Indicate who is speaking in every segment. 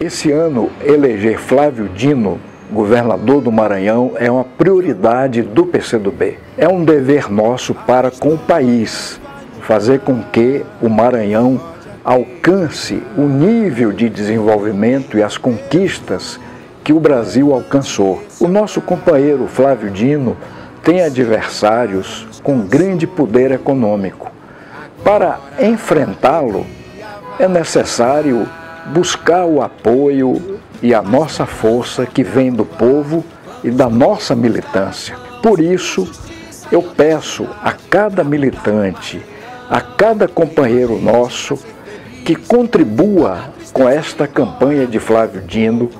Speaker 1: Esse ano, eleger Flávio Dino governador do Maranhão é uma prioridade do PCdoB. É um dever nosso para com o país fazer com que o Maranhão alcance o nível de desenvolvimento e as conquistas que o Brasil alcançou. O nosso companheiro Flávio Dino tem adversários com grande poder econômico. Para enfrentá-lo, é necessário buscar o apoio e a nossa força que vem do povo e da nossa militância. Por isso, eu peço a cada militante, a cada companheiro nosso, que contribua com esta campanha de Flávio Dino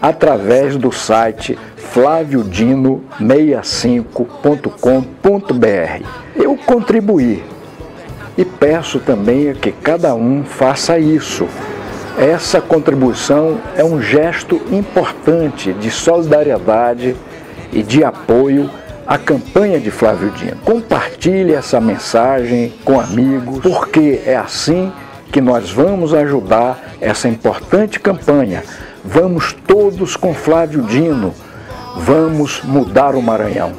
Speaker 1: através do site flaviodino65.com.br. Eu contribuí e peço também que cada um faça isso. Essa contribuição é um gesto importante de solidariedade e de apoio à campanha de Flávio Dino. Compartilhe essa mensagem com amigos, porque é assim que nós vamos ajudar essa importante campanha. Vamos todos com Flávio Dino. Vamos mudar o Maranhão.